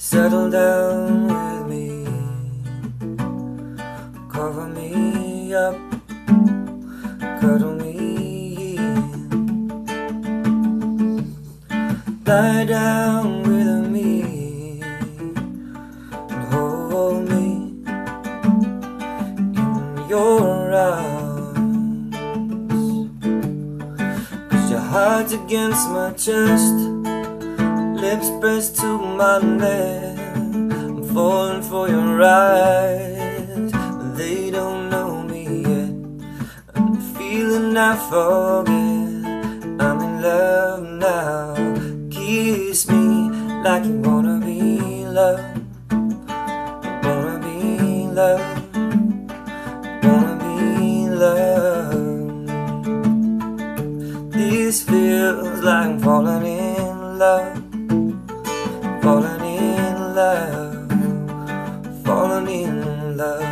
Settle down with me, cover me up, cuddle me in, lie down with me. And hold me in your arms. Cause your heart's against my chest lips pressed to my neck. I'm falling for your eyes, they don't know me yet. I'm feeling I forget. I'm in love now. Kiss me like you wanna be loved. Wanna be loved. Wanna be loved. This feels like I'm falling in love falling in love, falling in love.